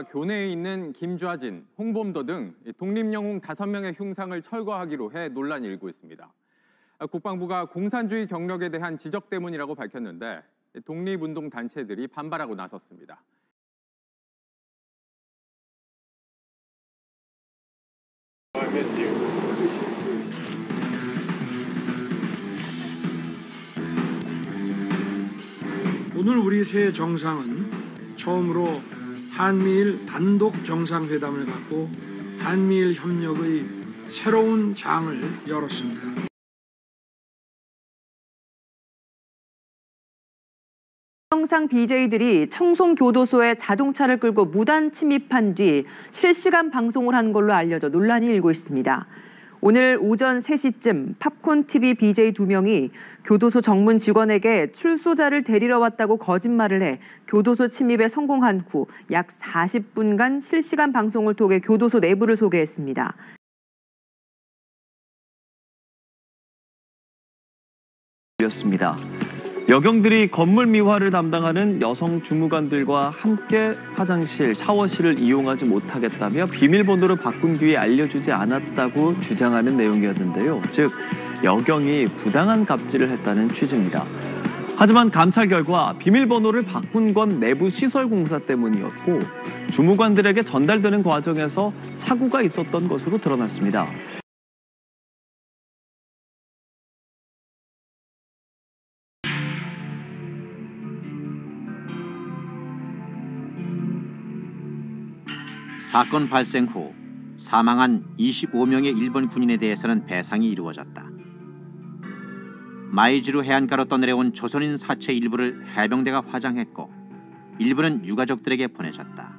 교내에 있는 김좌진, 홍범도 등 독립영웅 5명의 흉상을 철거하기로 해 논란이 일고 있습니다. 국방부가 공산주의 경력에 대한 지적 때문이라고 밝혔는데 독립운동 단체들이 반발하고 나섰습니다. 오늘 우리 새 정상은 처음으로 한미일 단독 정상회담을 갖고 한미일 협력의 새로운 장을 열었습니다. BJ들이 청송교도소에 자동차를 끌고 무단 침입한 뒤 실시간 방송을 한 걸로 알려져 논란이 일고 있습니다. 오늘 오전 3시쯤 팝콘 TV BJ 두 명이 교도소 정문 직원에게 출소자를 데리러 왔다고 거짓말을 해 교도소 침입에 성공한 후 약 40분간 실시간 방송을 통해 교도소 내부를 소개했습니다. 습니다 여경들이 건물 미화를 담당하는 여성 주무관들과 함께 화장실, 샤워실을 이용하지 못하겠다며 비밀번호를 바꾼 뒤에 알려주지 않았다고 주장하는 내용이었는데요. 즉, 여경이 부당한 갑질을 했다는 취지입니다. 하지만 감찰 결과 비밀번호를 바꾼 건 내부 시설 공사 때문이었고 주무관들에게 전달되는 과정에서 착오가 있었던 것으로 드러났습니다. 사건 발생 후 사망한 25명의 일본 군인에 대해서는 배상이 이루어졌다. 마이즈루 해안가로 떠내려온 조선인 사체 일부를 해병대가 화장했고 일부는 유가족들에게 보내졌다.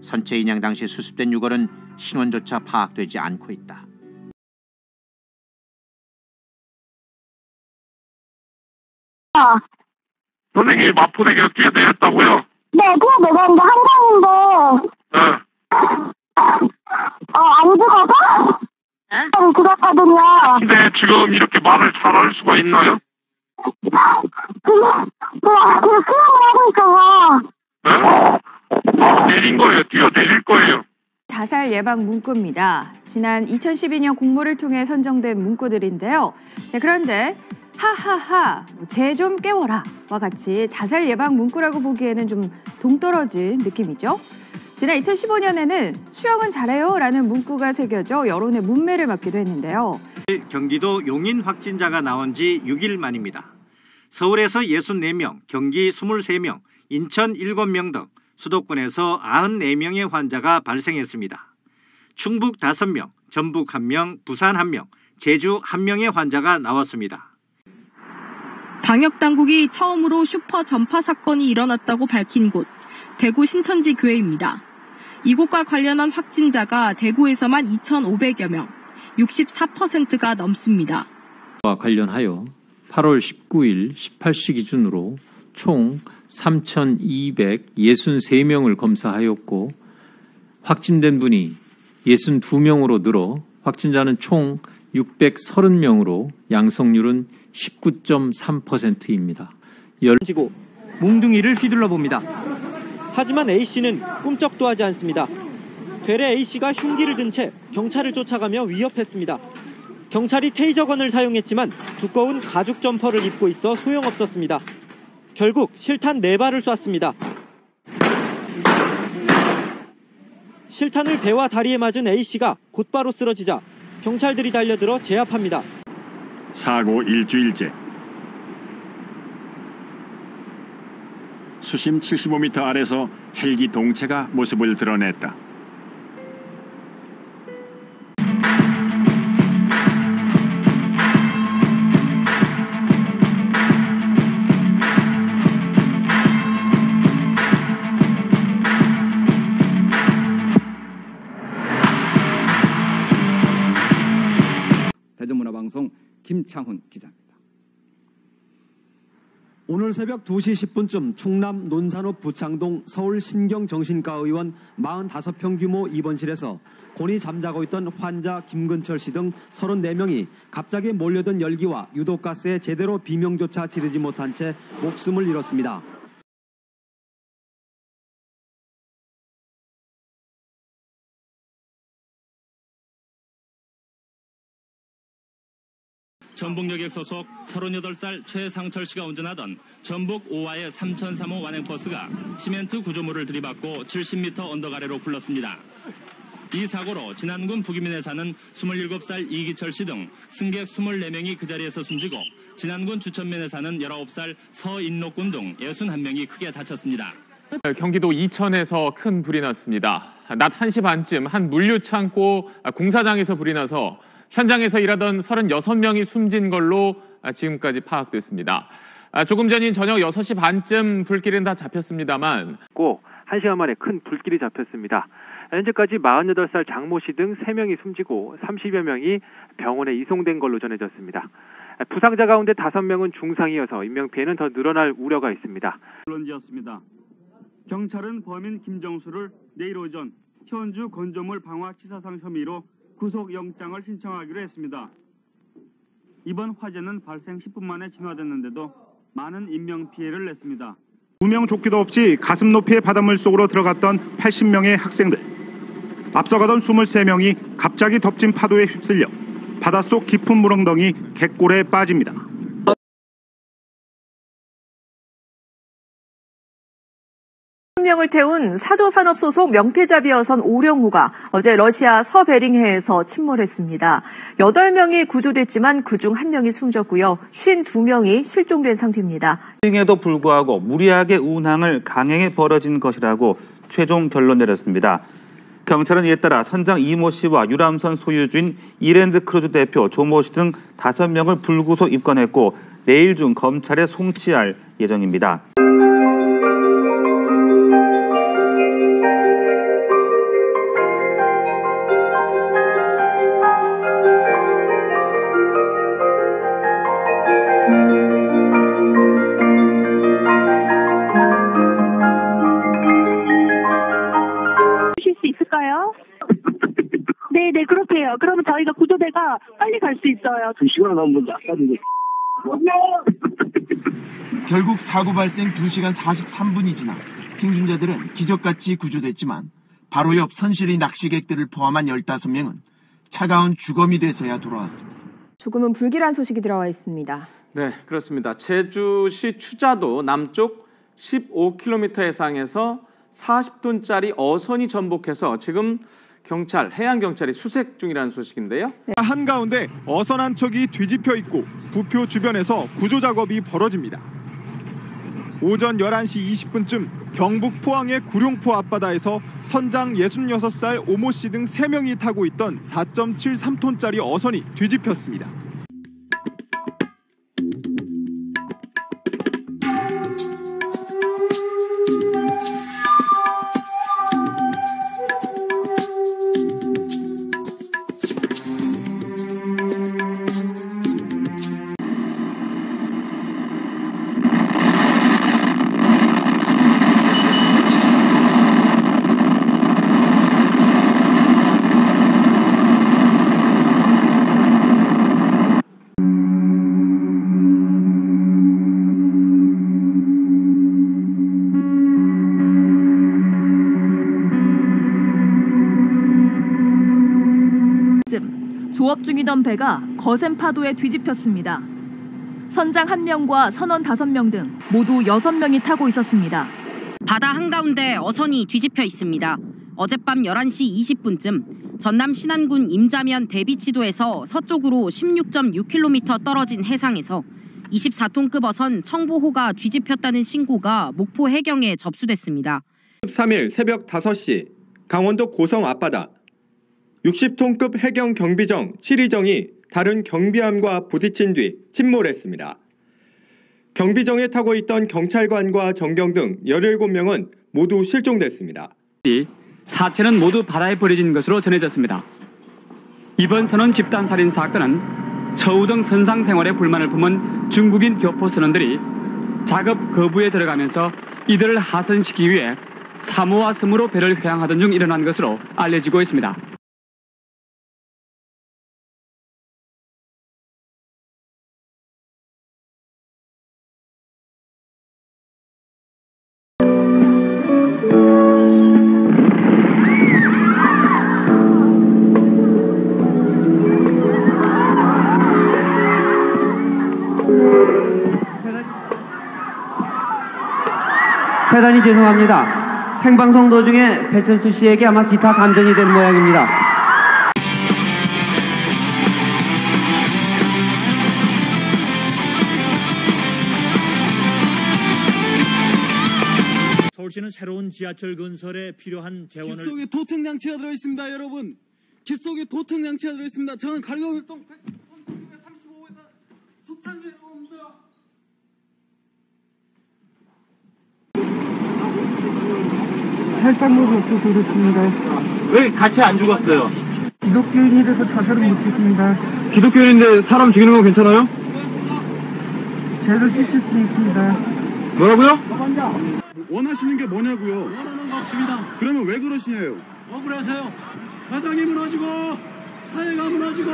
선체 인양 당시 수습된 유골은 신원조차 파악되지 않고 있다. 선생님이 마포대교 뛰어내렸다고요? 네, 뛰어내렸는데 한강인데 네. 어, 안 죽어서? 좀 죽었거든요. 근데 지금 이렇게 말을 잘 할 수가 있나요? 그, 그, 그 수영을 하고 있어서 네? 막 내린 거예요. 뛰어 내릴 거예요. 자살 예방 문구입니다. 지난 2012년 공모를 통해 선정된 문구들인데요. 네, 그런데 하하하, 쟤 좀 깨워라 와 같이 자살 예방 문구라고 보기에는 좀 동떨어진 느낌이죠. 지난 2015년에는 수영은 잘해요 라는 문구가 새겨져 여론의 문매를 맞기도 했는데요. 경기도 용인 확진자가 나온 지 6일 만입니다. 서울에서 64명, 경기 23명, 인천 7명 등 수도권에서 94명의 환자가 발생했습니다. 충북 5명, 전북 1명, 부산 1명, 제주 1명의 환자가 나왔습니다. 방역 당국이 처음으로 슈퍼 전파 사건이 일어났다고 밝힌 곳, 대구 신천지 교회입니다. 이곳과 관련한 확진자가 대구에서만 2,500여 명, 64%가 넘습니다. 와 관련하여 8월 19일 18시 기준으로 총 3,263명을 검사하였고 확진된 분이 62명으로 늘어 확진자는 총 630명으로 양성률은 19.3%입니다. 지고 몽둥이를 휘둘러 봅니다. 하지만 A씨는 꿈쩍도 하지 않습니다. 되레 A씨가 흉기를 든 채 경찰을 쫓아가며 위협했습니다. 경찰이 테이저건을 사용했지만 두꺼운 가죽 점퍼를 입고 있어 소용없었습니다. 결국 실탄 4발을 쐈습니다. 실탄을 배와 다리에 맞은 A씨가 곧바로 쓰러지자 경찰들이 달려들어 제압합니다. 사고 일주일째 수심 75m 아래서 헬기 동체가 모습을 드러냈다. 김창훈 기자입니다. 오늘 새벽 2시 10분쯤 충남 논산읍 부창동 서울 신경정신과 의원 45평 규모 입원실에서 곤히 잠자고 있던 환자 김근철 씨 등 34명이 갑자기 몰려든 열기와 유독가스에 제대로 비명조차 지르지 못한 채 목숨을 잃었습니다. 전북여객 소속 38살 최상철 씨가 운전하던 전북 5화의 3003호 완행버스가 시멘트 구조물을 들이받고 70m 언덕 아래로 굴렀습니다. 이 사고로 진안군 북이민에 사는 27살 이기철 씨 등 승객 24명이 그 자리에서 숨지고 진안군 주천면에 사는 19살 서인록군 등 61명이 크게 다쳤습니다. 경기도 이천에서 큰 불이 났습니다. 낮 1시 반쯤 한 물류 창고 공사장에서 불이 나서 현장에서 일하던 36명이 숨진 걸로 지금까지 파악됐습니다. 조금 전인 저녁 6시 반쯤 불길은 다 잡혔습니다만 고 1시간 만에 큰 불길이 잡혔습니다. 현재까지 48살 장모 씨 등 3명이 숨지고 30여 명이 병원에 이송된 걸로 전해졌습니다. 부상자 가운데 5명은 중상이어서 인명피해는 더 늘어날 우려가 있습니다. 물론지었습니다. 경찰은 범인 김정수를 내일 오전 현주 건조물 방화 치사상 혐의로 구속영장을 신청하기로 했습니다. 이번 화재는 발생 10분 만에 진화됐는데도 많은 인명피해를 냈습니다. 구명조끼도 없이 가슴 높이의 바닷물 속으로 들어갔던 80명의 학생들. 앞서가던 23명이 갑자기 덮친 파도에 휩쓸려 바닷속 깊은 물엉덩이 갯골에 빠집니다. 한 명을 태운 사조산업 소속 명태잡이 어선 오룡호가 어제 러시아 서베링해에서 침몰했습니다. 8명이 구조됐지만 그중 1명이 숨졌고요. 52명이 실종된 상태입니다. 에도 불구하고 무리하게 운항을 강행해 벌어진 것이라고 최종 결론 내렸습니다. 경찰은 이에 따라 선장 이모 씨와 유람선 소유주인 이랜드 크루즈 대표 조모 씨 등 5명을 불구속 입건했고 내일 중 검찰에 송치할 예정입니다. 빨리 갈 수 있어요. 두 시간 넘은 약간인데. 결국 사고 발생 2시간 43분이 지나 생존자들은 기적같이 구조됐지만 바로 옆 선실의 낚시객들을 포함한 15명은 차가운 주검이 돼서야 돌아왔습니다. 조금은 불길한 소식이 들어와 있습니다. 네, 그렇습니다. 제주시 추자도 남쪽 15km 해상에서 40톤짜리 어선이 전복해서 지금 경찰, 해양 경찰이 수색 중이라는 소식인데요. 한가운데 어선 한 척이 뒤집혀 있고 부표 주변에서 구조 작업이 벌어집니다. 오전 11시 20분쯤 경북 포항의 구룡포 앞바다에서 선장 66살 오모 씨 등 3명이 타고 있던 4.73톤짜리 어선이 뒤집혔습니다. 조업 중이던 배가 거센 파도에 뒤집혔습니다. 선장 한 명과 선원 다섯 명등 모두 여섯 명이 타고 있었습니다. 바다 한가운데 어선이 뒤집혀 있습니다. 어젯밤 11시 20분쯤 전남 신안군 임자면 대비치도에서 서쪽으로 16.6km 떨어진 해상에서 24톤급 어선 청보호가 뒤집혔다는 신고가 목포 해경에 접수됐습니다. 13일 새벽 5시 강원도 고성 앞바다 60톤급 해경 경비정 7위정이 다른 경비함과 부딪힌 뒤 침몰했습니다. 경비정에 타고 있던 경찰관과 정경 등 17명은 모두 실종됐습니다. 사체는 모두 바다에 버려진 것으로 전해졌습니다. 이번 선원 집단 살인 사건은 처우 등 선상 생활에 불만을 품은 중국인 교포 선원들이 작업 거부에 들어가면서 이들을 하선시키기 위해 사모와 섬으로 배를 회항하던 중 일어난 것으로 알려지고 있습니다. 대단히 죄송합니다. 생방송 도중에 배철수 씨에게 아마 기타 감전이 된 모양입니다. 서울시는 새로운 지하철 건설에 필요한 재원을 귓 속에 도청 장치가 들어 있습니다, 여러분. 귓 속에 도청 장치가 들어 있습니다. 저는 가리고 활동 135에서 소창기 여러분입니다. 살상력이 없어서 그렇습니다. 왜 같이 안 죽었어요? 기독교인이라서 자살은 못했습니다. 기독교인인데 사람 죽이는 건 괜찮아요? 죄를 씻을 수 있습니다. 뭐라고요? 원하시는 게 뭐냐고요? 원하는 거 없습니다. 그러면 왜 그러시냐요? 억울해서요. 가정이 무너지고 사회가 무너지고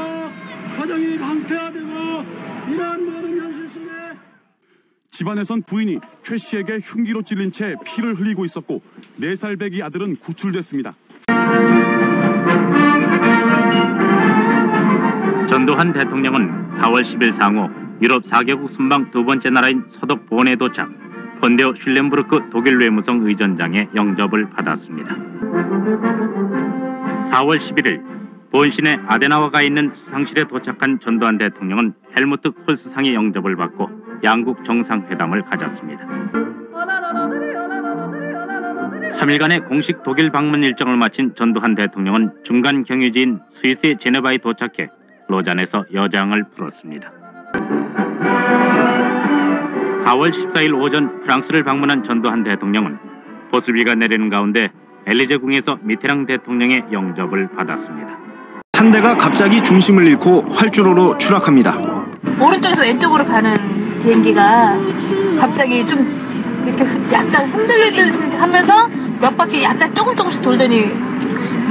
가정이 방패화되고 이러한 모든 현실 속에 집안에선 부인이 최 씨에게 흉기로 찔린 채 피를 흘리고 있었고 4살 배기 아들은 구출됐습니다. 전두환 대통령은 4월 10일 상호 유럽 4개국 순방 두 번째 나라인 서독 본에 도착 폰데오 슐렌부르크 독일 외무성 의전장의 영접을 받았습니다. 4월 11일 본신의 아데나와가 있는 수상실에 도착한 전두환 대통령은 헬무트 콜 수상의 영접을 받고 양국 정상회담을 가졌습니다. 3일간의 공식 독일 방문 일정을 마친 전두환 대통령은 중간 경유지인 스위스의 제네바에 도착해 로잔에서 여장을 풀었습니다. 4월 14일 오전 프랑스를 방문한 전두환 대통령은 보슬비가 내리는 가운데 엘리제궁에서 미테랑 대통령의 영접을 받았습니다. 한 대가 갑자기 중심을 잃고 활주로로 추락합니다. 오른쪽에서 왼쪽으로 가는 비행기가 갑자기 좀 이렇게 약간 흔들리듯 하면서 몇 바퀴 약간 조금 조금씩 돌더니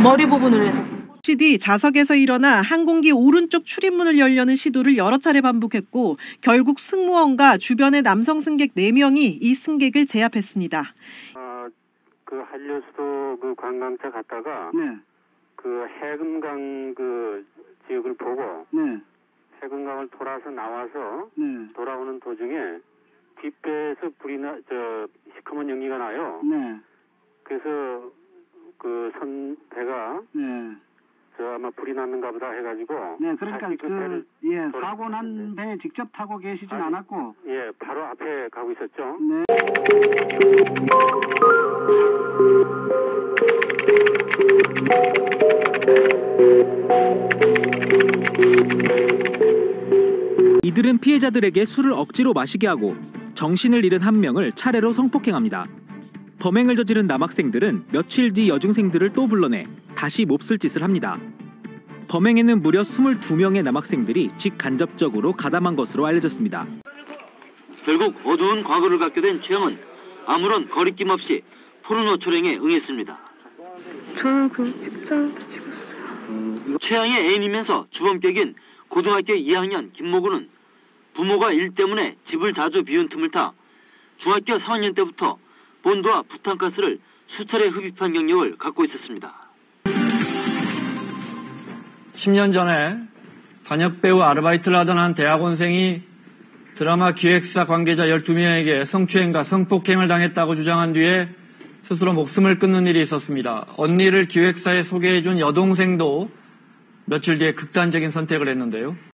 머리 부분으로 해서. 뒤 좌석에서 일어나 항공기 오른쪽 출입문을 열려는 시도를 여러 차례 반복했고 결국 승무원과 주변의 남성 승객 4명이 이 승객을 제압했습니다. 그 한려수도 그 관광차 갔다가 그 해금강 그 지역을 보고 해금강을 돌아서 나와서 돌아오는 도중에 뒷배에서 불이 나, 저 시커먼 연기가 나요. 그래서 그 선 배가 저 아마 불이 났는가 보다 해가지고 네, 그러니까 그, 예, 돌- 사고 난 배에 직접 타고 계시진 않았고, 예 바로 앞에 가고 있었죠. 네. 이들은 피해자들에게 술을 억지로 마시게 하고 정신을 잃은 한 명을 차례로 성폭행합니다. 범행을 저지른 남학생들은 며칠 뒤 여중생들을 또 불러내 다시 몹쓸 짓을 합니다. 범행에는 무려 22명의 남학생들이 직간접적으로 가담한 것으로 알려졌습니다. 결국 어두운 과거를 갖게 된 최영은 아무런 거리낌 없이 포르노 촬영에 응했습니다. 저는 그 직장도 찍었어요. 최양의 애인이면서 주범격인 고등학교 2학년 김모구는 부모가 일 때문에 집을 자주 비운 틈을 타 중학교 3학년 때부터 본드와 부탄가스를 수차례 흡입한 경력을 갖고 있었습니다. 10년 전에 단역 배우 아르바이트를 하던 한 대학원생이 드라마 기획사 관계자 12명에게 성추행과 성폭행을 당했다고 주장한 뒤에 스스로 목숨을 끊는 일이 있었습니다. 언니를 기획사에 소개해준 여동생도 며칠 뒤에 극단적인 선택을 했는데요.